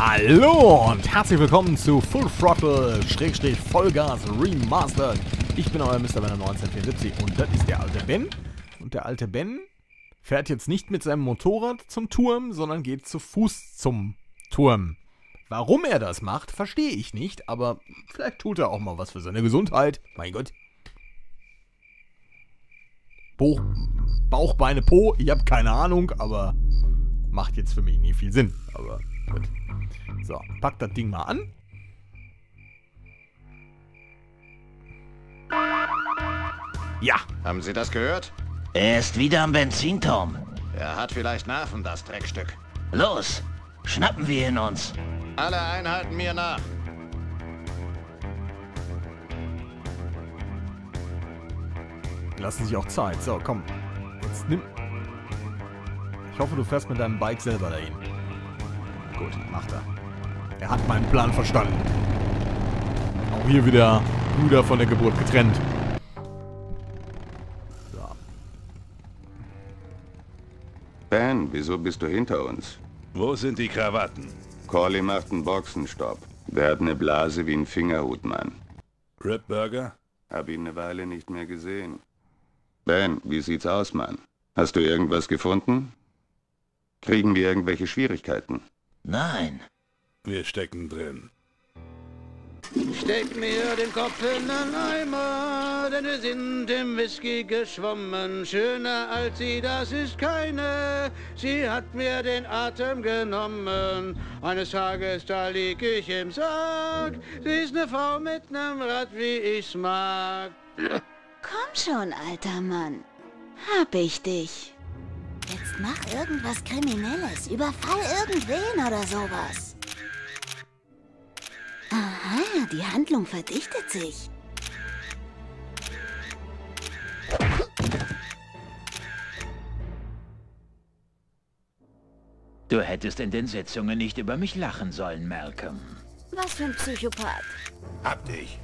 Hallo und herzlich willkommen zu Full Throttle Schrägstrich Vollgas Remastered. Ich bin euer Mr. Benner 1974 und das ist der alte Ben. Und der alte Ben fährt jetzt nicht mit seinem Motorrad zum Turm, sondern geht zu Fuß zum Turm. Warum er das macht, verstehe ich nicht, aber vielleicht tut er auch mal was für seine Gesundheit. Mein Gott. Bauch, Bauch Beine, Po, ich habe keine Ahnung, aber macht jetzt für mich nie viel Sinn. Aber gut. So, pack das Ding mal an. Ja, Haben Sie das gehört? Er ist wieder am Benzinturm. Er hat vielleicht Nerven, das Dreckstück. Los, schnappen wir ihn uns. Alle Einheiten mir nach. lassen sich auch Zeit. So, komm. Jetzt nimm. Ich hoffe, du fährst mit deinem Bike selber dahin. Gut, macht er. Er hat meinen Plan verstanden. Auch hier wieder Bruder von der Geburt getrennt. So. Ben, wieso bist du hinter uns? Wo sind die Krawatten? Corley macht einen Boxenstopp. Der hat eine Blase wie ein Fingerhut, Mann. Ripburger? Hab ihn eine Weile nicht mehr gesehen. Ben, wie sieht's aus, Mann? Hast du irgendwas gefunden? Kriegen wir irgendwelche Schwierigkeiten? Nein. Wir stecken drin. Steck mir den Kopf in den Eimer, denn wir sind im Whisky geschwommen. Schöner als sie, das ist keine. Sie hat mir den Atem genommen. Eines Tages, da lieg ich im Sarg. Sie ist ne Frau mit nem Rad, wie ich's mag. Komm schon, alter Mann. Hab ich dich. Mach irgendwas Kriminelles. Überfall irgendwen oder sowas. Aha, die Handlung verdichtet sich. Du hättest in den Sitzungen nicht über mich lachen sollen, Malcolm. Was für ein Psychopath. Hab dich.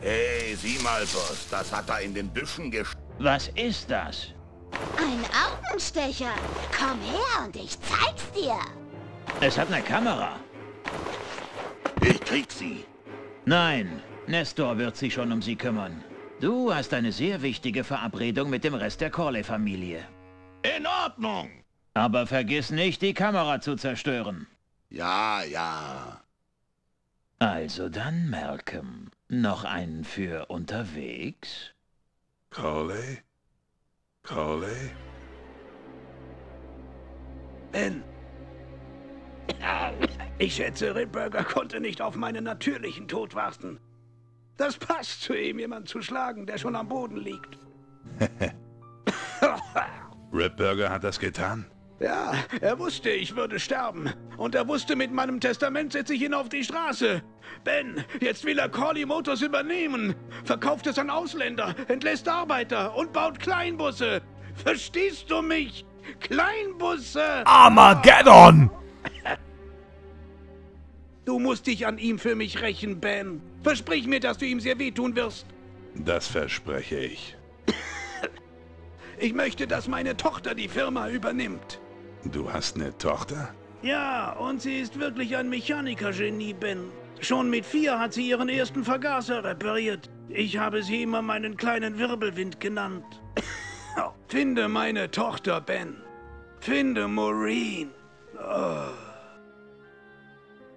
Hey, sieh mal, Boss, das hat er in den Büschen gest... Was ist das? Ein Augenstecher. Komm her und ich zeig's dir. Es hat eine Kamera. Ich krieg sie. Nein, Nestor wird sich schon um sie kümmern. Du hast eine sehr wichtige Verabredung mit dem Rest der Corley-Familie. In Ordnung. Aber vergiss nicht, die Kamera zu zerstören. Ja, ja. Also dann, Malcolm. Noch einen für unterwegs? Crowley? Crowley? Ben. Ich schätze, Ripburger konnte nicht auf meinen natürlichen Tod warten. Das passt zu ihm, jemanden zu schlagen, der schon am Boden liegt. Ripburger hat das getan? Ja, er wusste, ich würde sterben. Und er wusste, mit meinem Testament setze ich ihn auf die Straße. Ben, jetzt will er Corley Motors übernehmen. Verkauft es an Ausländer, entlässt Arbeiter und baut Kleinbusse. Verstehst du mich? Kleinbusse! Armageddon! Du musst dich an ihm für mich rächen, Ben. Versprich mir, dass du ihm sehr wehtun wirst. Das verspreche ich. Ich möchte, dass meine Tochter die Firma übernimmt. Du hast eine Tochter? Ja, und sie ist wirklich ein Mechanikergenie, Ben. Schon mit vier hat sie ihren ersten Vergaser repariert. Ich habe sie immer meinen kleinen Wirbelwind genannt. Finde meine Tochter, Ben. Finde Maureen.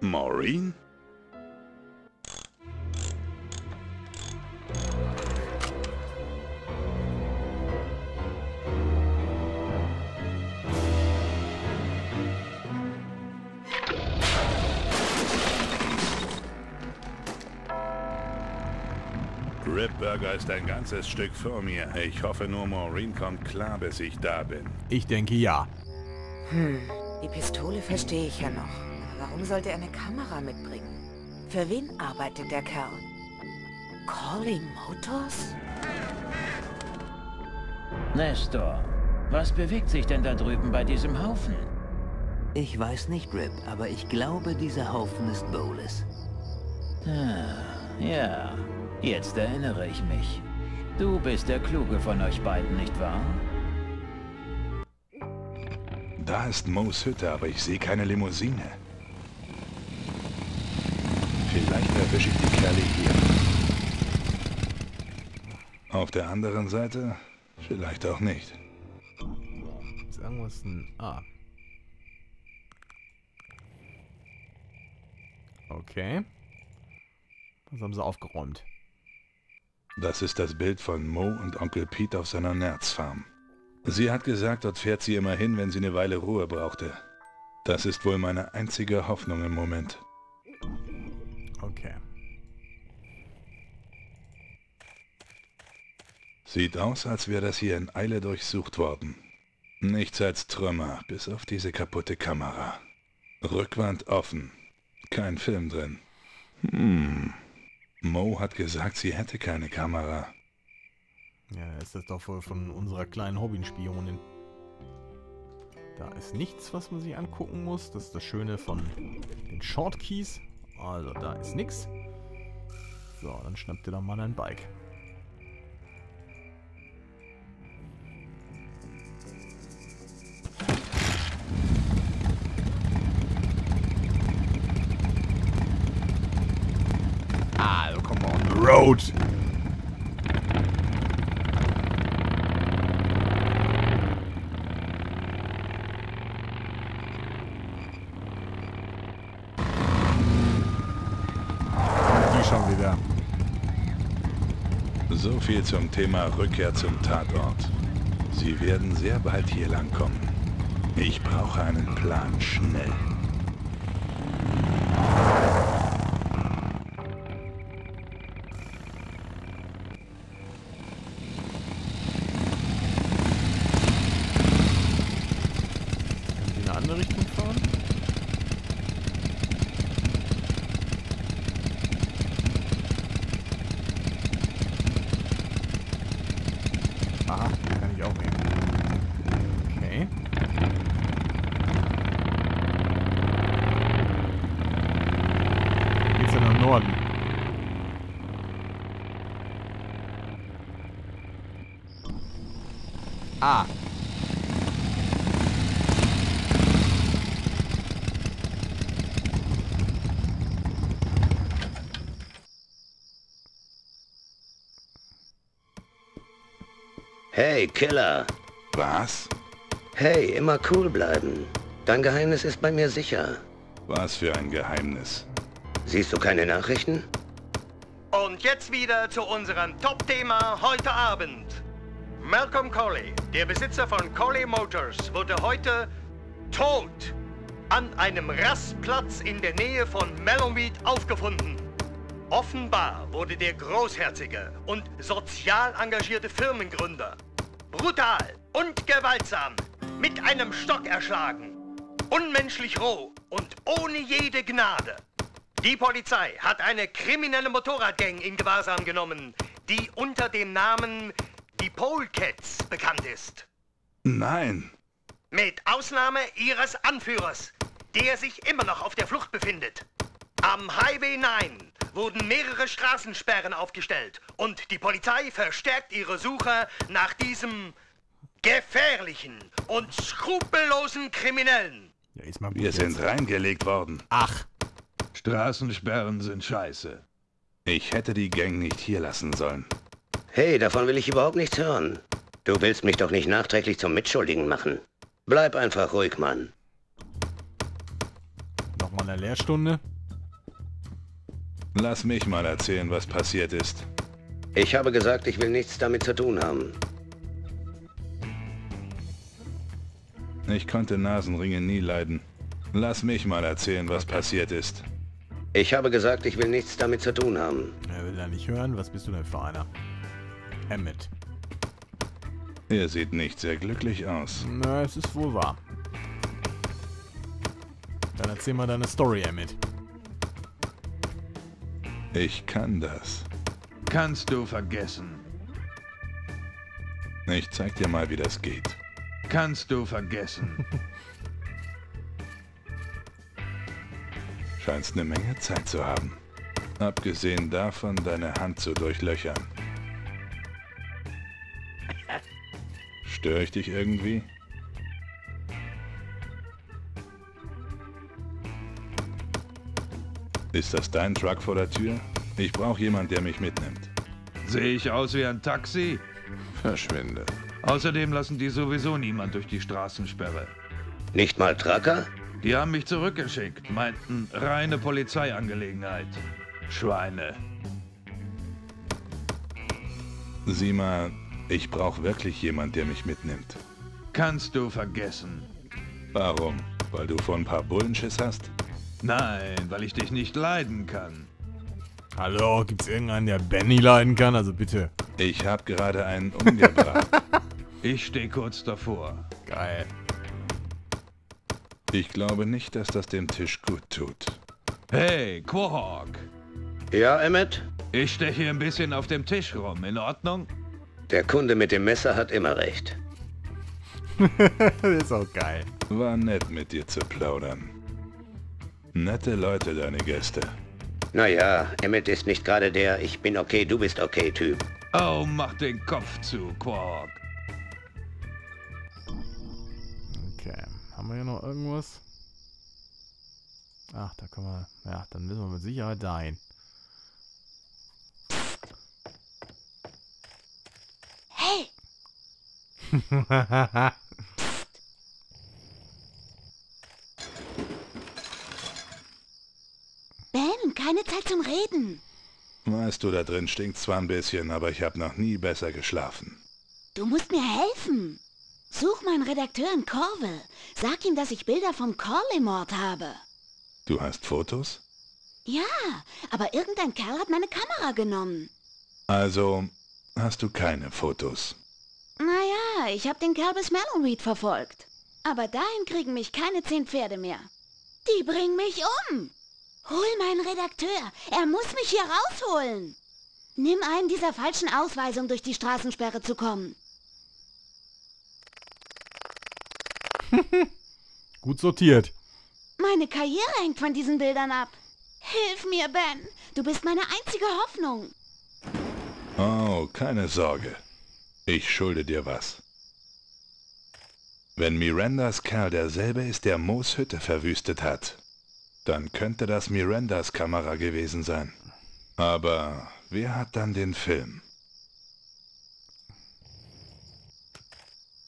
Maureen? Ripburger ist ein ganzes Stück vor mir. Ich hoffe nur, Maureen kommt klar, bis ich da bin. Ich denke ja. Die Pistole verstehe ich ja noch. Warum sollte er eine Kamera mitbringen? Für wen arbeitet der Kerl? Calling Motors? Nestor, was bewegt sich denn da drüben bei diesem Haufen? Ich weiß nicht, Rip, aber ich glaube, dieser Haufen ist Bowles. Ah, ja, jetzt erinnere ich mich. Du bist der Kluge von euch beiden, nicht wahr? Da ist Moos Hütte, aber ich sehe keine Limousine. Vielleicht erwische ich die Kerle hier. Auf der anderen Seite vielleicht auch nicht. Sagen wir es ein A. Okay. Was haben sie aufgeräumt? Das ist das Bild von Mo und Onkel Pete auf seiner Nerzfarm. Sie hat gesagt, dort fährt sie immer hin, wenn sie eine Weile Ruhe brauchte. Das ist wohl meine einzige Hoffnung im Moment. Okay. Sieht aus, als wäre das hier in Eile durchsucht worden. Nichts als Trümmer, bis auf diese kaputte Kamera. Rückwand offen. Kein Film drin. Hm. Mo hat gesagt, sie hätte keine Kamera. Ja, ist das doch wohl von unserer kleinen Hobby-Spionin. Da ist nichts, was man sich angucken muss. Das ist das Schöne von den Shortkeys. Also, da ist nichts. So, dann schnappt ihr doch mal ein Bike. Road. Die schon wieder. So viel zum Thema Rückkehr zum Tatort. Sie werden sehr bald hier langkommen. Ich brauche einen Plan schnell. Richtung fahren? Aha, kann ich auch hin. Okay. Geht's ja nach Norden. Ah. Hey, Killer. Was? Hey, immer cool bleiben. Dein Geheimnis ist bei mir sicher. Was für ein Geheimnis. Siehst du keine Nachrichten? Und jetzt wieder zu unserem Top-Thema heute Abend. Malcolm Colley, der Besitzer von Colley Motors, wurde heute tot an einem Rastplatz in der Nähe von Mellonweed aufgefunden. Offenbar wurde der großherzige und sozial engagierte Firmengründer brutal und gewaltsam mit einem Stock erschlagen. Unmenschlich roh und ohne jede Gnade. Die Polizei hat eine kriminelle Motorradgang in Gewahrsam genommen, die unter dem Namen die Polecats bekannt ist. Nein. Mit Ausnahme ihres Anführers, der sich immer noch auf der Flucht befindet. Am Highway 9 wurden mehrere Straßensperren aufgestellt und die Polizei verstärkt ihre Suche nach diesem gefährlichen und skrupellosen Kriminellen. Ja, ist mal gut Wir jetzt. sind reingelegt worden. Ach, Straßensperren sind scheiße. Ich hätte die Gang nicht hier lassen sollen. Hey, davon will ich überhaupt nichts hören. Du willst mich doch nicht nachträglich zum Mitschuldigen machen. Bleib einfach ruhig, Mann. nochmal eine Lehrstunde. Lass mich mal erzählen, was passiert ist. Ich habe gesagt, ich will nichts damit zu tun haben. Ich konnte Nasenringe nie leiden. Lass mich mal erzählen, was passiert ist. Ich habe gesagt, ich will nichts damit zu tun haben. Er will da nicht hören. Was bist du denn für einer? Hammett. Er sieht nicht sehr glücklich aus. Na, es ist wohl wahr. Dann erzähl mal deine Story, Emmett. Ich kann das. Kannst du vergessen. Ich zeig dir mal, wie das geht. Kannst du vergessen. Scheinst eine Menge Zeit zu haben. Abgesehen davon, deine Hand zu durchlöchern. Störe ich dich irgendwie? Ist das dein Truck vor der Tür? Ich brauche jemand, der mich mitnimmt. Sehe ich aus wie ein Taxi? Verschwinde. Außerdem lassen die sowieso niemand durch die Straßensperre. Nicht mal Tracker? Die haben mich zurückgeschickt, meinten reine Polizeiangelegenheit. Schweine. Sieh mal, ich brauche wirklich jemand, der mich mitnimmt. Kannst du vergessen. Warum? Weil du vor ein paar Bullenschiss hast? Nein, weil ich dich nicht leiden kann. Hallo, gibt's irgendeinen, der Benny leiden kann? Also bitte. Ich hab gerade einen umgebracht. ich stehe kurz davor. Geil. Ich glaube nicht, dass das dem Tisch gut tut. Hey, Quahog. Ja, Emmett? Ich steche hier ein bisschen auf dem Tisch rum. In Ordnung? Der Kunde mit dem Messer hat immer recht. das ist auch geil. War nett mit dir zu plaudern. Nette Leute, deine Gäste. Naja, Emmett ist nicht gerade der Ich bin okay, du bist okay Typ. Oh, mach den Kopf zu, Quark. Okay, haben wir hier noch irgendwas? Ach, da können wir... Ja, dann müssen wir mit Sicherheit dahin. Hey! Ben, keine Zeit zum Reden. Weißt du, da drin stinkt zwar ein bisschen, aber ich habe noch nie besser geschlafen. Du musst mir helfen. Such meinen Redakteur in Corville. Sag ihm, dass ich Bilder vom Corley-Mord habe. Du hast Fotos? Ja, aber irgendein Kerl hat meine Kamera genommen. Also hast du keine Fotos. Naja, ich habe den Kerl bis Mellonweed verfolgt. Aber dahin kriegen mich keine zehn Pferde mehr. Die bringen mich um. Hol meinen Redakteur. Er muss mich hier rausholen. Nimm einen dieser falschen Ausweisungen, durch die Straßensperre zu kommen. Gut sortiert. Meine Karriere hängt von diesen Bildern ab. Hilf mir, Ben. Du bist meine einzige Hoffnung. Oh, keine Sorge. Ich schulde dir was. Wenn Mirandas Kerl derselbe ist, der Moos Hütte verwüstet hat, dann könnte das Mirandas Kamera gewesen sein. Aber wer hat dann den Film?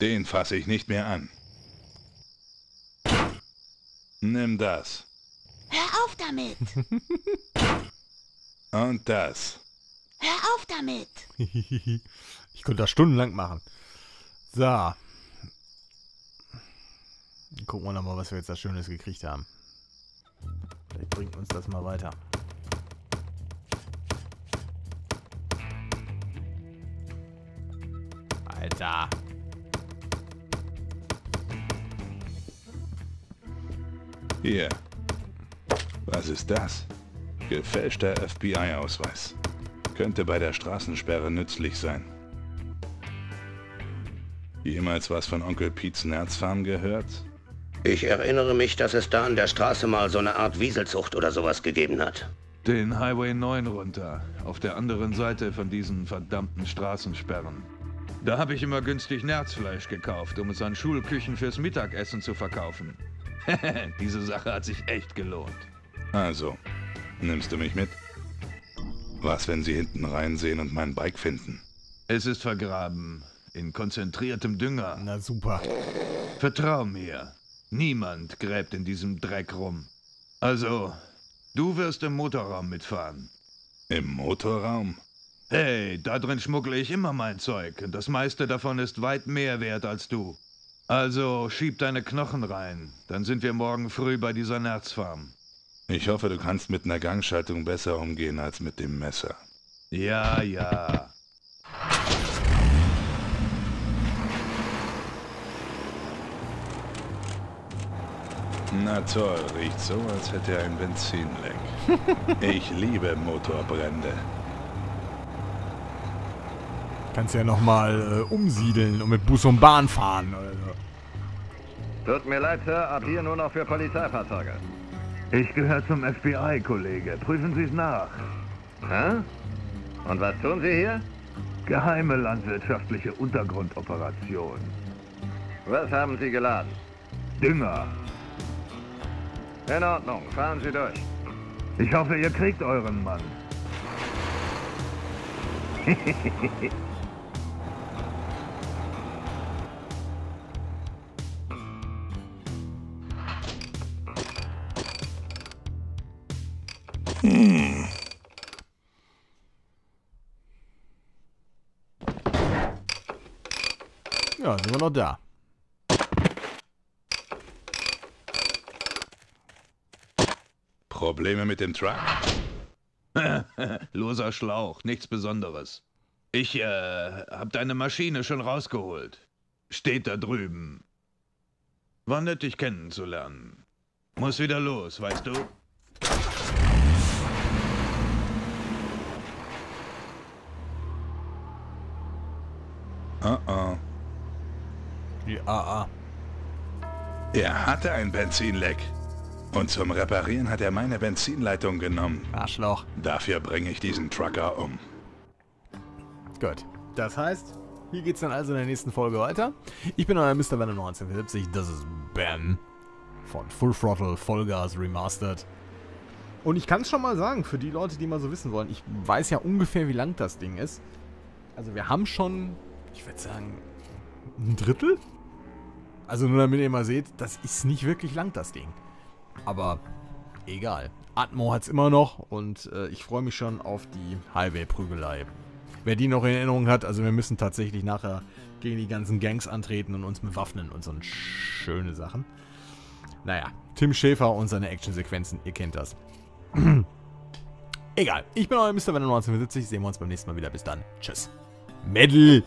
Den fasse ich nicht mehr an. Nimm das. Hör auf damit. Und das. Hör auf damit. ich könnte das stundenlang machen. So. Gucken wir nochmal, was wir jetzt da Schönes gekriegt haben. Vielleicht bringt uns das mal weiter. Alter. Hier. Was ist das? Gefälschter FBI-Ausweis. Könnte bei der Straßensperre nützlich sein. Jemals was von Onkel Pete's Nerzfarm gehört? Ich erinnere mich, dass es da an der Straße mal so eine Art Wieselzucht oder sowas gegeben hat. Den Highway 9 runter, auf der anderen Seite von diesen verdammten Straßensperren. Da habe ich immer günstig Nerzfleisch gekauft, um es an Schulküchen fürs Mittagessen zu verkaufen. Diese Sache hat sich echt gelohnt. Also, nimmst du mich mit? Was, wenn sie hinten reinsehen und mein Bike finden? Es ist vergraben. In konzentriertem Dünger. Na super. Vertrau mir. Niemand gräbt in diesem Dreck rum. Also, du wirst im Motorraum mitfahren. Im Motorraum? Hey, da drin schmuggle ich immer mein Zeug. Und das meiste davon ist weit mehr wert als du. Also, schieb deine Knochen rein. Dann sind wir morgen früh bei dieser Nerzfarm. Ich hoffe, du kannst mit einer Gangschaltung besser umgehen als mit dem Messer. Ja, ja. Na toll, riecht so, als hätte er ein Benzinleck. ich liebe Motorbrände. Kannst ja nochmal äh, umsiedeln und mit Bus und Bahn fahren oder so. Tut mir leid, Sir, ab hier nur noch für Polizeifahrzeuge. Ich gehöre zum FBI, Kollege. Prüfen Sie es nach. Hä? Und was tun Sie hier? Geheime landwirtschaftliche Untergrundoperation. Was haben Sie geladen? Dünger. In Ordnung, fahren Sie durch. Ich hoffe, ihr kriegt euren Mann. Hm. Ja, sind wir noch da. Probleme mit dem Truck? Loser Schlauch, nichts Besonderes. Ich, äh, hab deine Maschine schon rausgeholt. Steht da drüben. War nett, dich kennenzulernen. Muss wieder los, weißt du? Oh oh. Die AA. Er hatte ein Benzinleck. Und zum Reparieren hat er meine Benzinleitung genommen. Arschloch. Dafür bringe ich diesen Trucker um. Gut. Das heißt, hier geht's dann also in der nächsten Folge weiter. Ich bin euer Mr. Venom 1970. Das ist Ben von Full Throttle Vollgas Remastered. Und ich kann es schon mal sagen, für die Leute, die mal so wissen wollen, ich weiß ja ungefähr, wie lang das Ding ist. Also wir haben schon, ich würde sagen, ein Drittel? Also nur damit ihr mal seht, das ist nicht wirklich lang, das Ding. Aber egal. Atmo hat's immer noch und äh, ich freue mich schon auf die Highway-Prügelei. Wer die noch in Erinnerung hat, also wir müssen tatsächlich nachher gegen die ganzen Gangs antreten und uns bewaffnen und so schöne Sachen. Naja, Tim Schäfer und seine Actionsequenzen, ihr kennt das. Egal, ich bin euer Mr. Venom 1970, sehen wir uns beim nächsten Mal wieder. Bis dann. Tschüss. Medal!